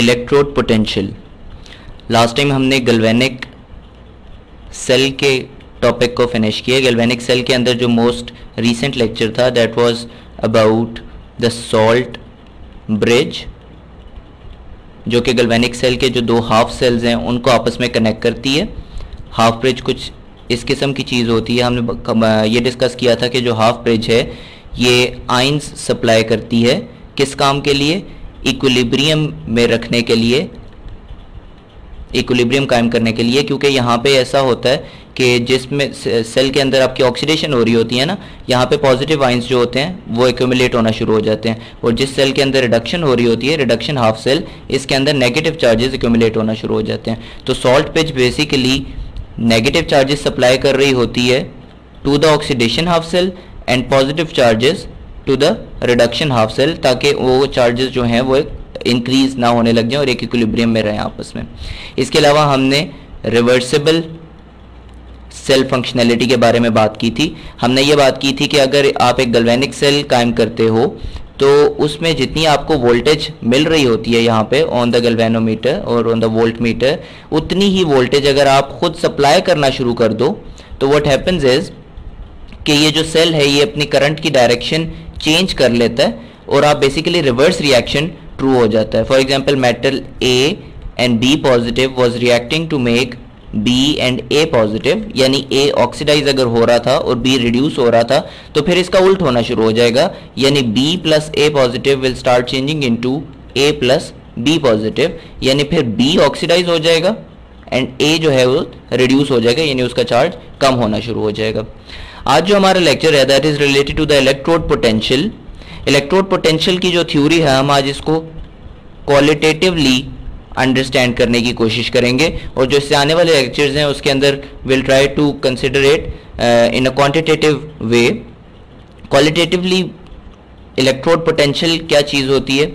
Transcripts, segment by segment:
Electrode potential last time हमने galvanic cell के topic को फिनिश किया। गल्वेनिक सेल के अंदर जो मोस्ट रीसेंट लेक्चर था that was about the salt bridge जो कि गल्वेनिक सेल के जो दो हाफ़ सेल्स हैं, उनको आपस में कनेक्ट करती है। हाफ़ ब्रिज कुछ इस किस्म की चीज़ होती है। हमने ये डिस्कस किया था कि जो हाफ़ ब्रिज है, ये आइंस सप्लाई करती है। किस काम के लिए? इक्विलिब्रियम में रखने के लिए इक्विलिब्रियम कायम करने के लिए, क्योंकि यहाँ पे ऐसा होता है कि जिसमें सेल के अंदर आपकी ऑक्सीडेशन हो रही होती है ना, यहाँ पे पॉजिटिव आइंस जो होते हैं, वो एक्यूमुलेट होना शुरू हो जाते हैं। और जिस सेल के अंदर रिडक्शन हो रही होती है रिडक्शन हाफ़ सेल इसके अंदर नेगेटिव चार्जेस एक्यूमुलेट होना शुरू हो जाते हैं। तो salt pitch basically negative charges supply कर रही होती है to the oxidation half cell and positive charges to the reduction half cell ताकि वो चार्जेस जो हैं वो इंक्रीज ना होने लग जाए और एक इक्विलिब्रियम में रहें आपस में। इसके अलावा हमने रिवर्सिबल सेल फंक्शनैलिटी के बारे में बात की थी। हमने ये बात की थी कि अगर आप एक गल्वेनिक सेल कायम करते हो तो उसमें जितनी आपको वोल्टेज मिल रही होती है यहाँ पे ऑन द गल्वेनोमीटर और ऑन द वोल्ट मीटर उतनी ही वोल्टेज अगर आप खुद सप्लाई करना शुरू कर दो तो व्हाट हैपन्स इज़ कि ये जो सेल है, ये अपनी करंट की डायरेक्शन चेंज कर लेता है और आप बेसिकली रिवर्स रिएक्शन ट्रू हो जाता है। For example metal A and B positive was reacting to make B and A positive यानी ए ऑक्सीडाइज अगर हो रहा था और बी रिड्यूस हो रहा था तो फिर इसका उल्ट होना शुरू हो जाएगा। यानी B plus A positive will start changing into A plus B positive यानी फिर बी ऑक्सीडाइज हो जाएगा एंड ए जो है वो रिड्यूस हो जाएगा, यानी उसका चार्ज कम होना शुरू हो जाएगा। आज जो हमारा लेक्चर है that is related to the electrode potential electrode potential की जो थ्योरी है, हम आज इसको क्वालिटेटिवली अंडरस्टैंड करने की कोशिश करेंगे। और जो इससे आने वाले लेक्चर्स हैं, उसके अंदर will try to consider it in a quantitative way qualitatively electrode potential क्या चीज़ होती है?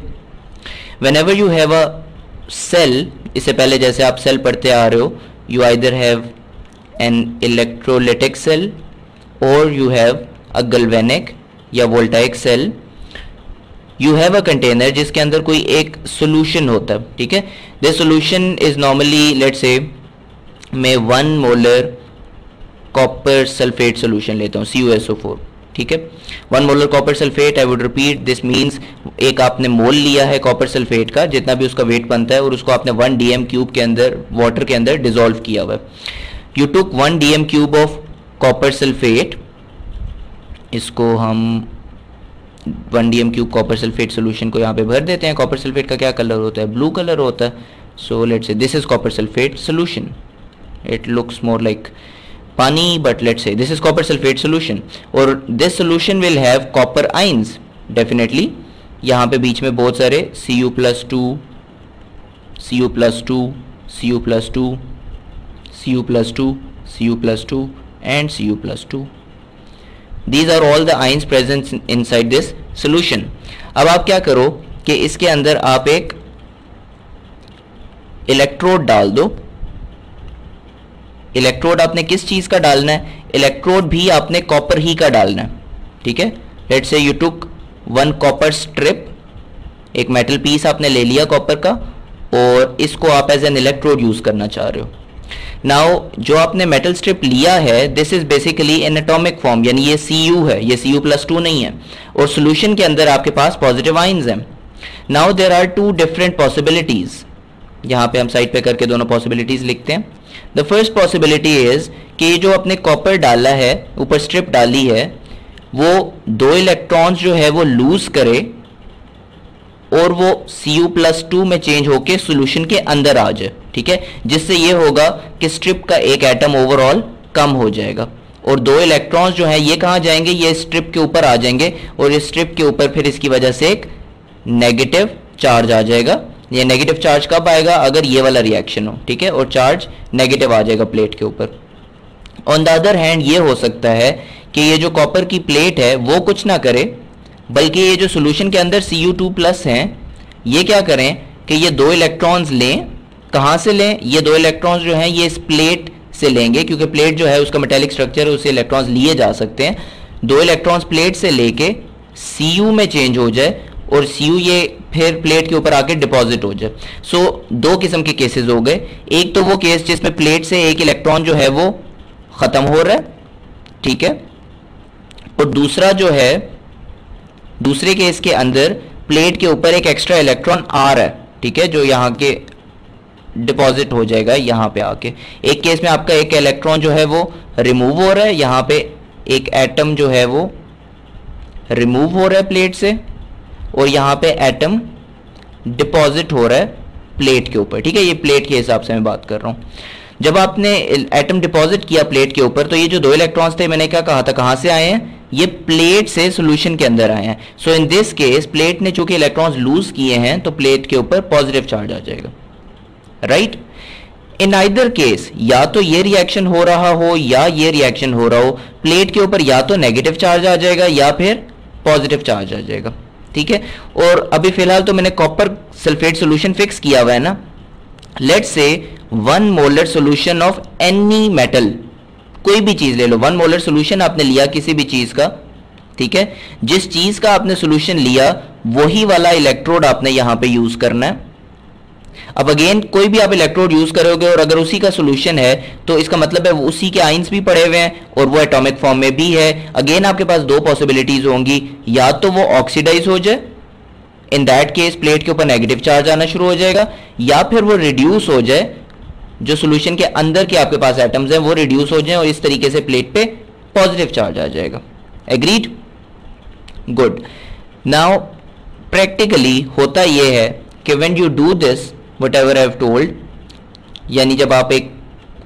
Whenever you have a cell इससे पहले जैसे आप सेल पढ़ते आ रहे हो you either have an electrolytic cell और यू हैव अ गल्वेनिक या voltaic cell you have a container जिसके अंदर कोई एक सोल्यूशन होता है, ठीक है? This solution is normally let say मैं one molar copper sulphate solution लेता हूँ सी यू एस ठीक है? One molar copper sulphate I would repeat this means एक आपने मोल लिया है कॉपर सल्फेट का, जितना भी उसका वेट बनता है, और उसको आपने वन डी एम क्यूब के अंदर वाटर के अंदर डिजोल्व किया हुआ है। You took one D M cube of copper sulphate इसको हम one D M cube copper sulphate solution को यहाँ पे भर देते हैं। कॉपर सल्फेट का क्या कलर होता है? ब्लू कलर होता है। So let say this is copper sulphate solution it looks more like pani but let say this is copper sulphate solution और this solution will have copper ions definitely यहाँ पे बीच में बहुत सारे C U plus two C U plus two C U plus two C U plus two C U plus two U plus two these are all the ions present inside this solution अब आप क्या करो कि इसके अंदर आप एक electrode डाल दो। इलेक्ट्रोड आपने किस चीज़ का डालना है? इलेक्ट्रोड भी आपने कॉपर ही का डालना है। ठीक है? Let say you took one copper strip एक मेटल पीस आपने ले लिया कॉपर का, और इसको आप एज एन इलेक्ट्रोड यूज़ करना चाह रहे हो। नाउ जो आपने मेटल स्ट्रिप लिया है this is basically in atomic form यानी ये सी यू है, ये सी यू प्लस टू नहीं है। और सोल्यूशन के अंदर आपके पास पॉजिटिव आइंस हैं। Now there are two different possibilities यहाँ पे हम साइड पे करके दोनों पॉसिबिलिटीज लिखते हैं। द फ़र्स्ट पॉसिबिलिटी इज़ कि जो अपने कॉपर डाला है, ऊपर स्ट्रिप डाली है, वो दो इलेक्ट्रॉन्स जो है वो लूज करे, और वो सी यू प्लस टू में चेंज होके सोल्यूशन के अंदर आ जाए। ठीक है? जिससे ये होगा कि स्ट्रिप का एक एटम ओवरऑल कम हो जाएगा। और दो इलेक्ट्रॉन्स जो हैं, ये कहाँ जाएँगे? ये स्ट्रिप के ऊपर आ जाएँगे। और इस स्ट्रिप के ऊपर फिर इसकी वजह से एक नेगेटिव चार्ज आ जाएगा। ये नेगेटिव चार्ज कब आएगा? अगर ये वाला रिएक्शन हो, ठीक है? और चार्ज नेगेटिव आ जाएगा प्लेट के ऊपर। ऑन द अदर हैंड ये हो सकता है कि ये जो कॉपर की प्लेट है, वो कुछ ना करे, बल्कि ये जो सोल्यूशन के अंदर सी यू टू प्लस हैं, ये क्या करें कि ये दो इलेक्ट्रॉन्स लें कहाँ से लें? ये दो इलेक्ट्रॉन्स जो हैं ये इस प्लेट से लेंगे क्योंकि प्लेट जो है उसका मेटेलिक स्ट्रक्चर है उससे इलेक्ट्रॉन्स लिए जा सकते हैं। दो इलेक्ट्रॉन्स प्लेट से लेके सी यू में चेंज हो जाए और सी यू ये फिर प्लेट के ऊपर आके डिपॉजिट हो जाए। सो so, दो किस्म के केसेस हो गए। एक तो वो केस जिसमें प्लेट से एक इलेक्ट्रॉन जो है वो ख़त्म हो रहा है ठीक है? और दूसरा जो है दूसरे केस के अंदर प्लेट के ऊपर एक एक्स्ट्रा इलेक्ट्रॉन आ रहा है ठीक है? जो यहाँ के डिपॉजिट हो जाएगा यहाँ पे आके। एक केस में आपका एक इलेक्ट्रॉन जो है वो रिमूव हो रहा है, यहाँ पे एक एटम जो है वो रिमूव हो रहा है प्लेट से और यहाँ पे एटम डिपॉजिट हो रहा है प्लेट के ऊपर। ठीक है, ये प्लेट के हिसाब से मैं बात कर रहा हूँ। जब आपने एटम डिपॉजिट किया प्लेट के ऊपर तो ये जो दो इलेक्ट्रॉन्स थे, मैंने क्या कहा था, कहाँ से आए हैं? ये प्लेट से सॉल्यूशन के अंदर आए हैं। So in this case plate ने चूँकि इलेक्ट्रॉन्स लूज किए हैं तो प्लेट के ऊपर पॉजिटिव चार्ज आ जाएगा। राइट इन आइदर केस या तो ये रिएक्शन हो रहा हो, या ये रिएक्शन हो रहा हो प्लेट के ऊपर या तो नेगेटिव चार्ज आ जाएगा, या फिर पॉजिटिव चार्ज आ जाएगा। ठीक है? और अभी फ़िलहाल तो मैंने कॉपर सल्फेट सोल्यूशन फिक्स किया हुआ है ना? Let say one molar solution of any metal कोई भी चीज़ ले लो वन मोलर सोल्यूशन आपने लिया किसी भी चीज़ का, ठीक है? जिस चीज़ का आपने सोल्यूशन लिया, वही वाला इलेक्ट्रोड आपने यहाँ पे यूज़ करना है। अब अगेन कोई भी आप इलेक्ट्रोड यूज़ करोगे और अगर उसी का सोल्यूशन है तो इसका मतलब है उसी के आइंस भी पड़े हुए हैं और वो एटॉमिक फॉर्म में भी है। अगेन आपके पास दो पॉसिबिलिटीज होंगी। या तो वो ऑक्सीडाइज हो जाए इन दैट केस प्लेट के ऊपर नेगेटिव चार्ज आना शुरू हो जाएगा, या फिर वो रिड्यूस हो जाए, जो सोल्यूशन के अंदर के आपके पास एटम्स हैं, वो रिड्यूस हो जाए और इस तरीके से प्लेट पे पॉजिटिव चार्ज आ जाएगा। एग्रीड गुड नाउ प्रैक्टिकली होता यह है कि when you do this whatever have told यानी जब आप एक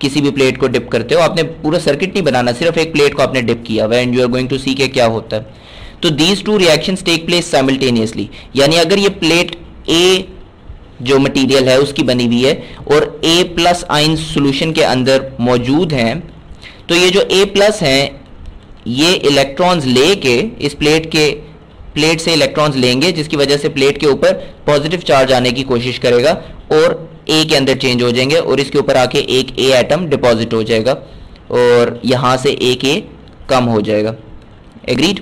किसी भी प्लेट को डिप करते हो, आपने पूरा सर्किट नहीं बनाना, सिर्फ़ एक प्लेट को आपने डिप किया हुआ you are going to see के क्या होता है। तो these two reaction take place simultaneously यानी अगर ये प्लेट ए जो मटेरियल है, उसकी बनी हुई है, और ए प्लस आइन सोल्यूशन के अंदर मौजूद हैं तो ये जो ए प्लस हैं, ये इलेक्ट्रॉन्स लेके, इस प्लेट के प्लेट से इलेक्ट्रॉन्स लेंगे, जिसकी वजह से प्लेट के ऊपर पॉजिटिव चार्ज आने की कोशिश करेगा और ए के अंदर चेंज हो जाएँगे और इसके ऊपर आके एक ए एटम डिपॉजिट हो जाएगा और यहाँ से ए कम हो जाएगा। एग्रीड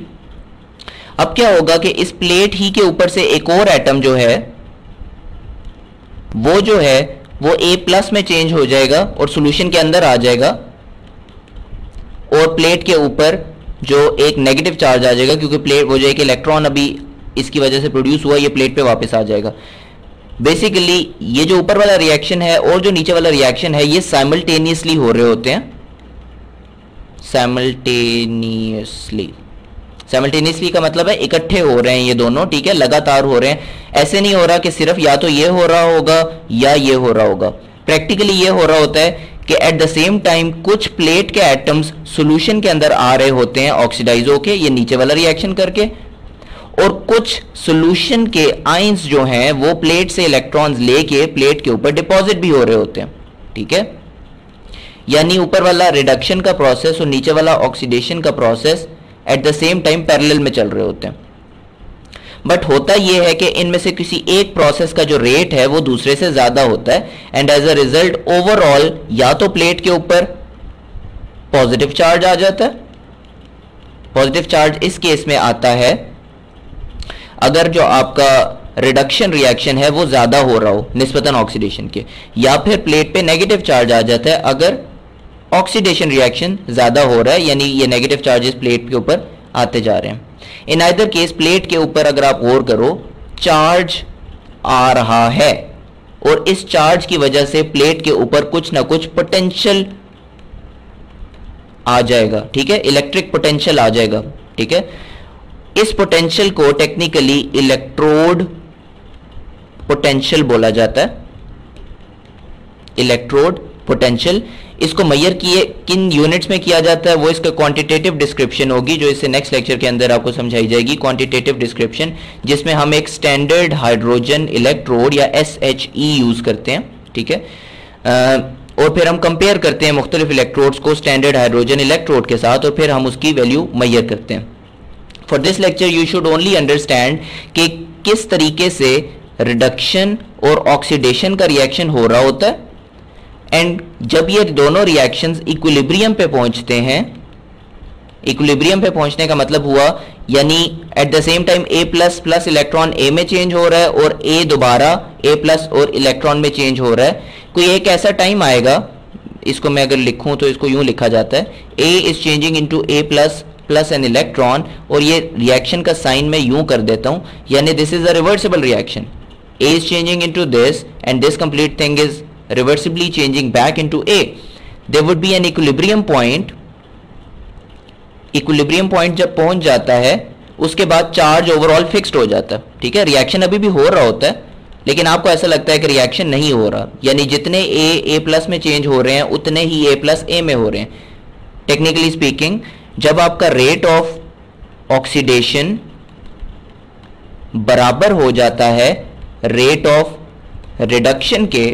अब क्या होगा कि इस प्लेट ही के ऊपर से एक और एटम जो है, वो जो है, वो ए प्लस में चेंज हो जाएगा और सॉल्यूशन के अंदर आ जाएगा और प्लेट के ऊपर जो एक नेगेटिव चार्ज आ जाएगा क्योंकि प्लेट वो जो एक इलेक्ट्रॉन अभी इसकी वजह से प्रोड्यूस हुआ, ये प्लेट पे वापस आ जाएगा। बेसिकली ये जो ऊपर वाला रिएक्शन है और जो नीचे वाला रिएक्शन है, ये साइमल्टेनियसली हो रहे होते हैं। साइमल्टेनियसली साइमल्टेनियसली का मतलब है इकट्ठे हो रहे हैं ये दोनों, ठीक है? लगातार हो रहे हैं। ऐसे नहीं हो रहा कि सिर्फ़ या तो ये हो रहा होगा या ये हो रहा होगा। प्रैक्टिकली ये हो रहा होता है कि एट द सेम टाइम कुछ प्लेट के एटम्स सॉल्यूशन के अंदर आ रहे होते हैं ऑक्सीडाइज होके, ये नीचे वाला रिएक्शन करके। और कुछ सॉल्यूशन के आइंस जो हैं, वो प्लेट से इलेक्ट्रॉन्स लेके प्लेट के ऊपर डिपॉजिट भी हो रहे होते हैं। ठीक है? यानी ऊपर वाला रिडक्शन का प्रोसेस और नीचे वाला ऑक्सीडेशन का process at the same time parallel में चल रहे होते हैं। बट होता यह है कि इनमें से किसी एक प्रोसेस का जो रेट है, वो दूसरे से ज़्यादा होता है। And as a result overall या तो प्लेट के ऊपर पॉजिटिव चार्ज आ जाता है। पॉजिटिव चार्ज इस केस में आता है अगर जो आपका रिडक्शन रिएक्शन है, वो ज़्यादा हो रहा हो, निस्पतन ऑक्सीडेशन के, या फिर प्लेट पे नेगेटिव चार्ज आ जाता है, अगर ऑक्सीडेशन रिएक्शन ज़्यादा हो रहा है, यानी ये नेगेटिव चार्जेस प्लेट के ऊपर आते जा रहे हैं। इन आइदर केस प्लेट के ऊपर अगर आप गौर करो चार्ज आ रहा है, और इस चार्ज की वजह से प्लेट के ऊपर कुछ ना कुछ पोटेंशियल आ जाएगा, ठीक है? इलेक्ट्रिक पोटेंशियल आ जाएगा, ठीक है? इस पोटेंशियल को टेक्निकली इलेक्ट्रोड पोटेंशियल बोला जाता है। इलेक्ट्रोड पोटेंशियल इसको मैयर किए, किन यूनिट्स में किया जाता है, वो इसका क्वांटिटेटिव डिस्क्रिप्शन होगी, जो इससे नेक्स्ट लेक्चर के अंदर आपको समझाई जाएगी। क्वांटिटेटिव डिस्क्रिप्शन जिसमें हम एक स्टैंडर्ड हाइड्रोजन इलेक्ट्रोड या एस एच ई यूज़ करते हैं, ठीक है? और फिर हम कंपेयर करते हैं मुख्तलिफ़ इलेक्ट्रोड्स को स्टैंडर्ड हाइड्रोजन इलेक्ट्रोड के साथ, और फिर हम उसकी वैल्यू मैयर करते हैं। For this lecture you should only understand कि किस तरीके से रिडक्शन और ऑक्सीडेशन का रिएक्शन हो रहा होता है। एंड जब ये दोनों रिएक्शंस इक्विलिब्रियम पे पहुँचते हैं इक्विलिब्रियम पे पहुँचने का मतलब हुआ, यानी at the same time A plus plus electron A में चेंज हो रहा है और ए दोबारा ए प्लस और इलेक्ट्रॉन में चेंज हो रहा है। कोई एक ऐसा टाइम आएगा, इसको मैं अगर लिखूं तो इसको यूँ लिखा जाता है A is changing into A plus plus n electron और ये रिएक्शन का साइन मैं यूँ कर देता हूँ, यानी this is a reversible reaction A is changing into this and this complete thing is reversibly changing back into A there would be an equilibrium point equilibrium point जब पहुँच जाता है, उसके बाद चार्ज ओवरऑल फिक्स्ड हो जाता है, ठीक है? रिएक्शन अभी भी हो रहा होता है, लेकिन आपको ऐसा लगता है कि रिएक्शन नहीं हो रहा। यानी जितने ए ए प्लस में चेंज हो रहे हैं, उतने ही ए प्लस ए में हो रहे हैं। टेक्निकली स्पीकिंग जब आपका रेट ऑफ़ ऑक्सीडेशन बराबर हो जाता है रेट ऑफ़ रिडक्शन के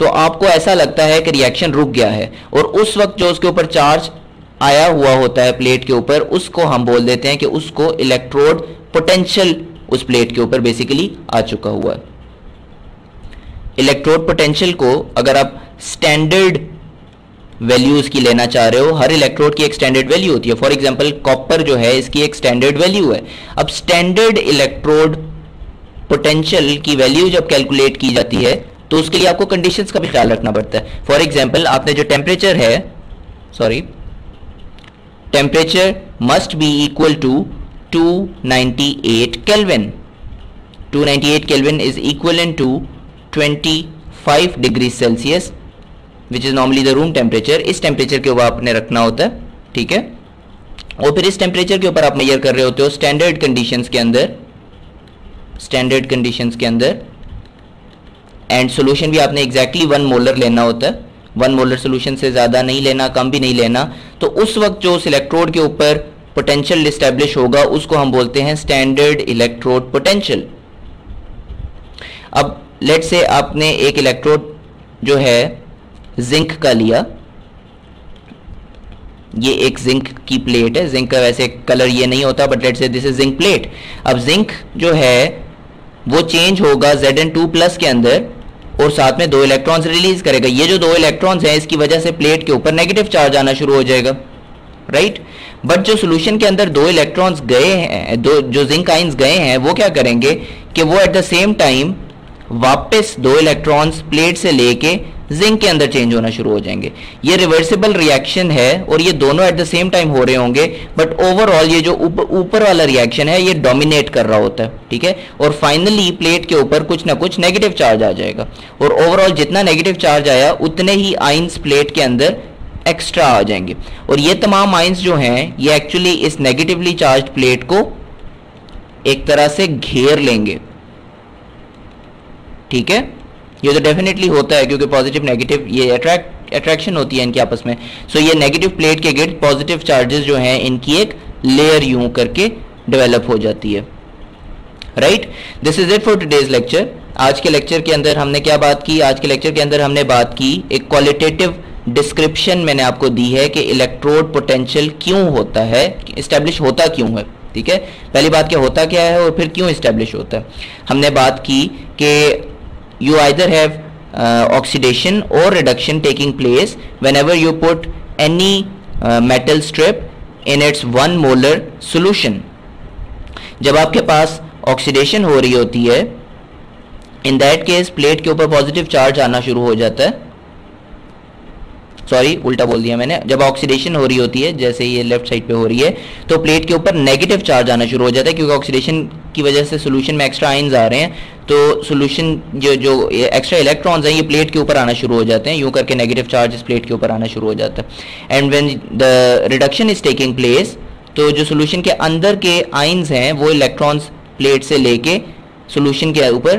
तो आपको ऐसा लगता है कि रिएक्शन रुक गया है। और उस वक्त जो उसके ऊपर चार्ज आया हुआ होता है प्लेट के ऊपर, उसको हम बोल देते हैं कि उसको इलेक्ट्रोड पोटेंशियल उस प्लेट के ऊपर बेसिकली आ चुका हुआ है। इलेक्ट्रोड पोटेंशियल को अगर आप स्टैंडर्ड वैल्यूज़ की लेना चाह रहे हो, हर इलेक्ट्रोड की एक स्टैंडर्ड वैल्यू होती है। फॉर एग्ज़ाम्पल कॉपर जो है, इसकी एक स्टैंडर्ड वैल्यू है। अब स्टैंडर्ड इलेक्ट्रोड पोटेंशियल की वैल्यू जब कैलकुलेट की जाती है तो उसके लिए आपको कंडीशंस का भी ख्याल रखना पड़ता है। फॉर एग्ज़ाम्पल आपने जो टेम्परेचर है sorry temperature must be equal to 298 Kelvin. 298 Kelvin is equivalent to 25 degree Celsius. Which is normally the room temperature. इस टेम्परेचर के ऊपर आपने रखना होता है, ठीक है? और फिर इस टेम्परेचर के ऊपर आप मेजर कर रहे होते हो स्टैंडर्ड कंडीशंस के अंदर स्टैंडर्ड कंडीशंस के अंदर. एंड सोल्यूशन भी आपने एग्जैक्टली वन मोलर लेना होता है. वन मोलर सोल्यूशन से ज़्यादा नहीं लेना, कम भी नहीं लेना. तो उस वक्त जो उस इलेक्ट्रोड के ऊपर पोटेंशियल डिस्टेब्लिश होगा, उसको हम बोलते हैं स्टैंडर्ड इलेक्ट्रोड पोटेंशियल अब लेट से आपने एक इलेक्ट्रोड जो है जिंक का लिया। ये एक जिंक की प्लेट है। जिंक का वैसे कलर ये नहीं होता but let say this is zinc plate. अब जिंक जो है, वो चेंज होगा जेड एन टू प्लस के अंदर, और साथ में दो इलेक्ट्रॉन्स रिलीज़ करेगा। ये जो दो इलेक्ट्रॉन्स हैं, इसकी वजह से प्लेट के ऊपर नेगेटिव चार्ज आना शुरू हो जाएगा। राइट बट जो सोल्यूशन के अंदर दो इलेक्ट्रॉन्स गए हैं, दो, जो जिंक आइंस गए हैं, वो क्या करेंगे कि वो एट द सेम टाइम वापस दो इलेक्ट्रॉन्स प्लेट से लेके जिंक के अंदर चेंज होना शुरू हो जाएँगे। ये रिवर्सिबल रिएक्शन है और ये दोनों एट द सेम टाइम हो रहे होंगे बट ओवरऑल ये जो ऊपर वाला रिएक्शन है, ये डोमिनेट कर रहा होता है, ठीक है? और फाइनली प्लेट के ऊपर कुछ ना कुछ नेगेटिव चार्ज आ जाएगा। और ओवरऑल जितना नेगेटिव चार्ज आया, उतने ही आइंस प्लेट के अंदर एक्स्ट्रा आ जाएँगे। और ये तमाम आइंस जो हैं, ये एक्चुअली इस नेगेटिवली चार्ज प्लेट को एक तरह से घेर लेंगे। ठीक है? ये तो डेफिनेटली होता है क्योंकि पॉजिटिव नेगेटिव ये अट्रैक्ट अट्रैक्शन होती है इनके आपस में। सो so, ये नेगेटिव प्लेट के गिर्द पॉजिटिव चार्जेस जो हैं इनकी एक लेयर यूँ करके डेवलप हो जाती है। Right this is it for today's lecture आज के लेक्चर के अंदर हमने क्या बात की? आज के लेक्चर के अंदर हमने बात की एक क्वालिटेटिव डिस्क्रिप्शन मैंने आपको दी है कि इलेक्ट्रोड पोटेंशियल क्यों होता है इस्टेब्लिश होता क्यों है ठीक है? पहली बात क्या होता क्या है और फिर क्यों इस्टेब्लिश होता है? हमने बात की कि यू आइदर हैव ऑक्सीडेशन और reduction taking place whenever you put any metal strip in its one molar solution जब आपके पास ऑक्सीडेशन हो रही होती है इन दैट केस प्लेट के ऊपर पॉजिटिव चार्ज आना शुरू हो जाता है। सॉरी उल्टा बोल दिया मैंने। जब ऑक्सीडेशन हो रही होती है, जैसे ये लेफ़्ट साइड पे हो रही है तो प्लेट के ऊपर नेगेटिव चार्ज आना शुरू हो जाता है, क्योंकि ऑक्सीडेशन की वजह से सोल्यूशन में एक्स्ट्रा आइंस आ रहे हैं तो सोल्यूशन जो जो एक्स्ट्रा इलेक्ट्रॉन्स हैं, ये प्लेट के ऊपर आना शुरू हो जाते हैं। यूँ करके नेगेटिव चार्ज इस प्लेट के ऊपर आना शुरू हो जाता है। And when the reduction is taking place तो जो सोल्यूशन के अंदर के आइन्स हैं, वो इलेक्ट्रॉन्स प्लेट से लेके सोल्यूशन के ऊपर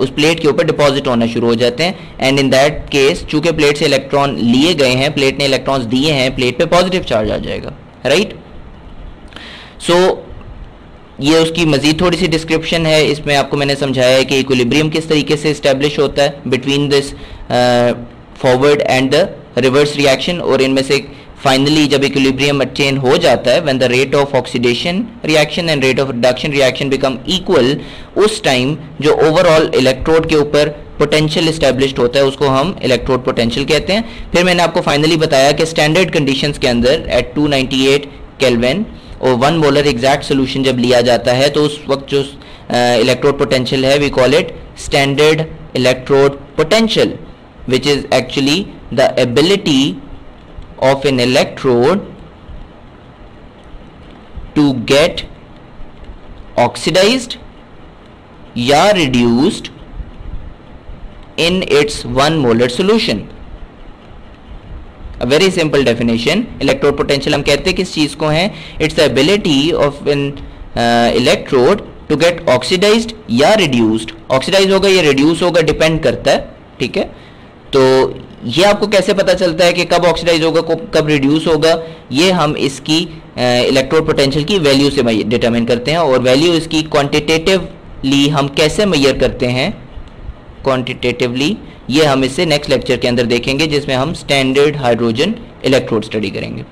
उस प्लेट के ऊपर डिपॉजिट होना शुरू हो जाते हैं। एंड इन दैट केस चूँकि प्लेट से इलेक्ट्रॉन लिए गए हैं प्लेट ने इलेक्ट्रॉन्स दिए हैं प्लेट पे पॉजिटिव चार्ज आ जाएगा। राइट सो so, ये उसकी मजीद थोड़ी सी डिस्क्रिप्शन है। इसमें आपको मैंने समझाया है कि इक्विलिब्रियम किस तरीके से इस्टेब्लिश होता है between this forward and the reverse reaction और इनमें से फाइनली जब इक्विलिब्रियम अटेन हो जाता है when the rate of oxidation reaction and rate of reduction reaction become equal उस टाइम जो ओवरऑल इलेक्ट्रोड के ऊपर पोटेंशियल इस्टेब्लिश्ड होता है, उसको हम इलेक्ट्रोड पोटेंशियल कहते हैं। फिर मैंने आपको फाइनली बताया कि स्टैंडर्ड कंडीशंस के अंदर एट 298 केल्विन और वन मोलर एग्जैक्ट सोल्यूशन जब लिया जाता है तो उस वक्त जो इलेक्ट्रोड पोटेंशियल है we call it standard electrode potential which is actually the ability of an electrode to get oxidized या reduced in its one molar solution a very simple definition electrode potential हम कहते हैं किस चीज़ को है ability of an uh, electrode to get oxidized या reduced oxidized होगा या reduce होगा depend करता है ठीक है तो ये आपको कैसे पता चलता है कि कब ऑक्सीडाइज होगा, कब रिड्यूस होगा? ये हम इसकी इलेक्ट्रोड पोटेंशियल की वैल्यू से डिटरमिन करते हैं और वैल्यू इसकी क्वांटिटेटिवली हम कैसे मैयर करते हैं? क्वांटिटेटिवली ये हम इसे नेक्स्ट लेक्चर के अंदर देखेंगे, जिसमें हम स्टैंडर्ड हाइड्रोजन इलेक्ट्रोड स्टडी करेंगे।